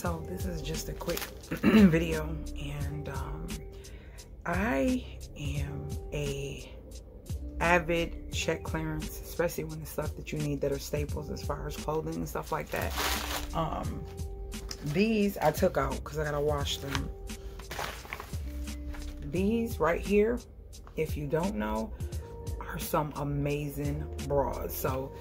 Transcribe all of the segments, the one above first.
So this is just a quick video and um, I am a avid check clearance, especially when the stuff that you need that are staples as far as clothing and stuff like that. Um, these I took out because I gotta wash them. These right here, if you don't know, are some amazing bras. So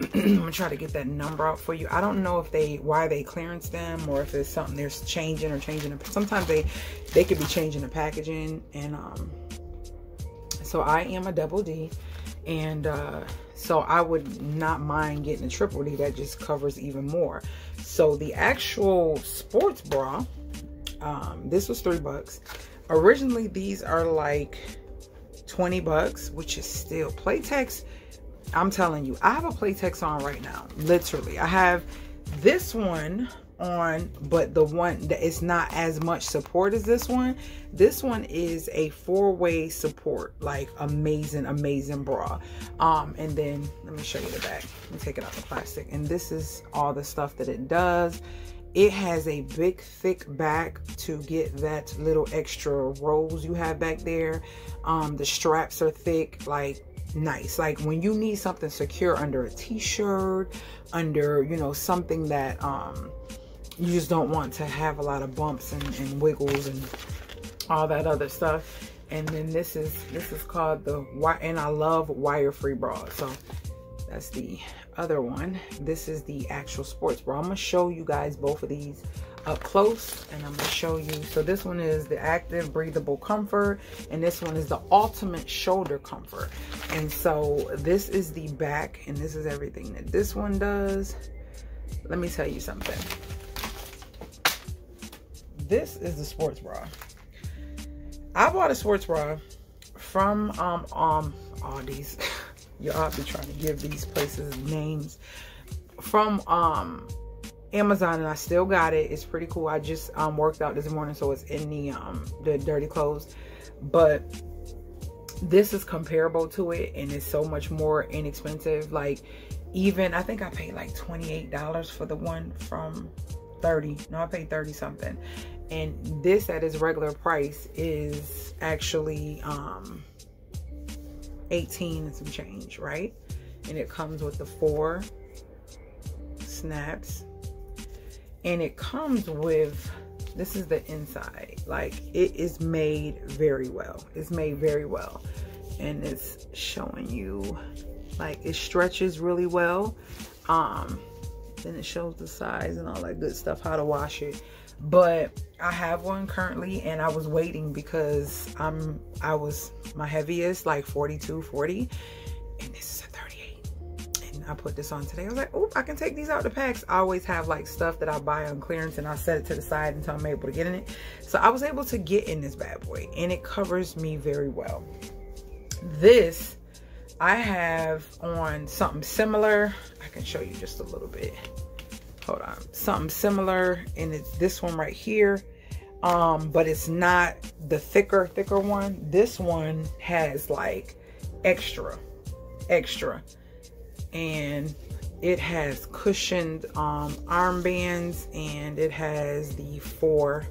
I'm gonna try to get that number out for you. I don't know if they why they clearance them or if it's something they're changing or changing. Sometimes they they could be changing the packaging and um. So I am a double D, and uh, so I would not mind getting a triple D that just covers even more. So the actual sports bra, um, this was three bucks. Originally these are like 20 bucks, which is still Playtex I'm telling you, I have a Playtex on right now. Literally. I have this one on, but the one that is not as much support as this one. This one is a four-way support, like amazing, amazing bra. Um, and then let me show you the back. Let me take it out the plastic. And this is all the stuff that it does. It has a big, thick back to get that little extra rolls you have back there. Um, the straps are thick, like nice. Like when you need something secure under a t-shirt, under, you know, something that um you just don't want to have a lot of bumps and, and wiggles and all that other stuff. And then this is this is called the and I love wire free bra. So that's the other one. This is the actual sports bra. I'm gonna show you guys both of these up close and I'm gonna show you. So this one is the active breathable comfort and this one is the ultimate shoulder comfort. And so this is the back and this is everything that this one does. Let me tell you something. This is the sports bra. I bought a sports bra from um um all y'all be trying to give these places names from um Amazon and I still got it. It's pretty cool. I just um, worked out this morning, so it's in the um, the dirty clothes. But this is comparable to it and it's so much more inexpensive. Like even, I think I paid like $28 for the one from 30. No, I paid 30 something. And this at its regular price is actually um, 18 and some change, right? And it comes with the four snaps. And it comes with this is the inside. Like it is made very well. It's made very well. And it's showing you like it stretches really well. Um then it shows the size and all that good stuff how to wash it but I have one currently and I was waiting because I'm I was my heaviest like 42 40 and this is a 38 and I put this on today. I was like, oh, I can take these out the packs. I always have like stuff that I buy on clearance and I set it to the side until I'm able to get in it. So I was able to get in this bad boy and it covers me very well. This, I have on something similar. I can show you just a little bit. Hold on. Something similar and it's this one right here. Um, but it's not the thicker, thicker one. This one has like extra, extra and it has cushioned um, armbands and it has the four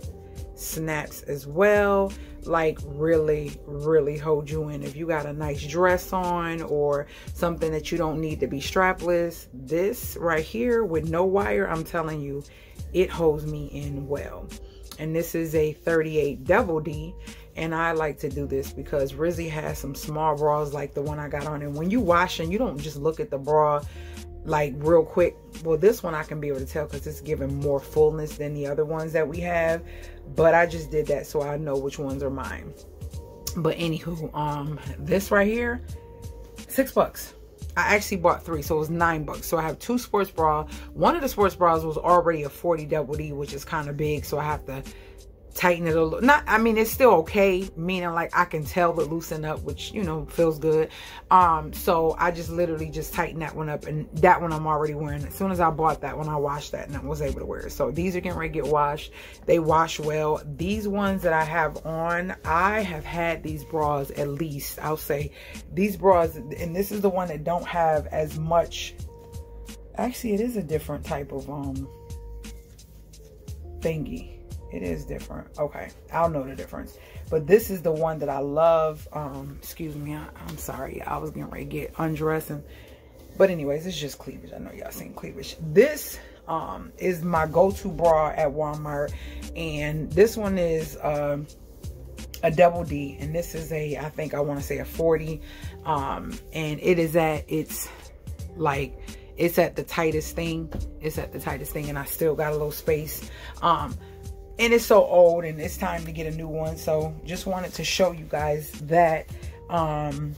snaps as well like really really hold you in if you got a nice dress on or something that you don't need to be strapless this right here with no wire i'm telling you it holds me in well and this is a 38 double d and I like to do this because Rizzy has some small bras like the one I got on. And when you wash and you don't just look at the bra like real quick. Well, this one I can be able to tell because it's giving more fullness than the other ones that we have. But I just did that so I know which ones are mine. But anywho, um, this right here, six bucks. I actually bought three, so it was nine bucks. So I have two sports bra. One of the sports bras was already a 40 double D, which is kind of big. So I have to tighten it a little. Not i mean it's still okay meaning like i can tell it loosen up which you know feels good. Um so i just literally just tighten that one up and that one i'm already wearing. As soon as i bought that one i washed that and i was able to wear it. So these are getting ready to get washed. They wash well. These ones that i have on i have had these bras at least i'll say these bras and this is the one that don't have as much actually it is a different type of um thingy. It is different. Okay, I'll know the difference. But this is the one that I love. Um, excuse me, I, am sorry. I was getting ready to get undressing but anyways, it's just cleavage. I know y'all seen cleavage. This um, is my go-to bra at Walmart. And this one is um, a double D. And this is a, I think I want to say a 40. Um, and it is at, it's like, it's at the tightest thing. It's at the tightest thing. And I still got a little space. Um, and it's so old and it's time to get a new one so just wanted to show you guys that um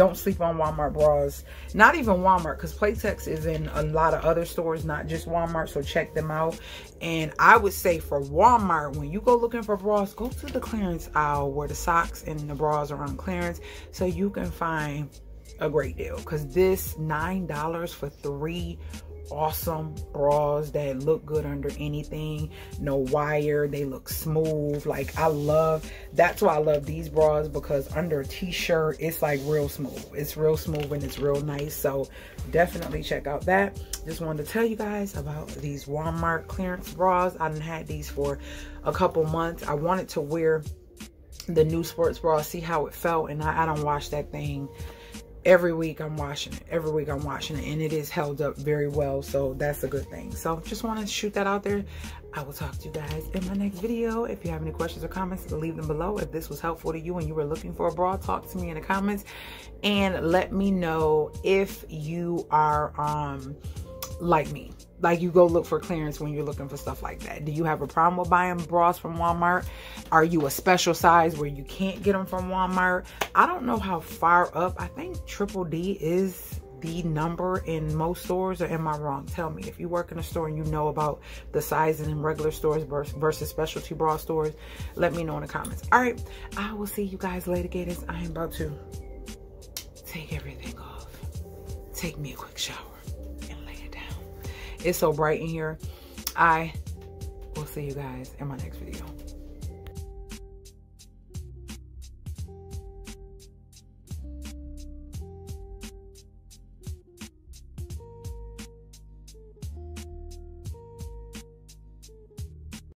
don't sleep on Walmart bras. Not even Walmart, because Playtex is in a lot of other stores, not just Walmart, so check them out. And I would say for Walmart, when you go looking for bras, go to the clearance aisle where the socks and the bras are on clearance, so you can find a great deal. Because this $9 for three awesome bras that look good under anything. No wire. They look smooth. Like i love that's why i love these bras because under a t-shirt it's like real smooth. It's real smooth and it's real nice. So definitely check out that. Just wanted to tell you guys about these walmart clearance bras. I done had these for a couple months. I wanted to wear the new sports bra see how it felt and i, I don't wash that thing every week I'm washing it. Every week I'm washing it and it is held up very well. So that's a good thing. So just want to shoot that out there. I will talk to you guys in my next video. If you have any questions or comments, leave them below. If this was helpful to you and you were looking for a bra, talk to me in the comments and let me know if you are um like me like you go look for clearance when you're looking for stuff like that. Do you have a problem with buying bras from Walmart? Are you a special size where you can't get them from Walmart? I don't know how far up. I think Triple D is the number in most stores or am I wrong? Tell me if you work in a store and you know about the sizing in regular stores versus specialty bra stores, let me know in the comments. All right, I will see you guys later, Gators. I am about to take everything off. Take me a quick shower. It's so bright in here. I will see you guys in my next video.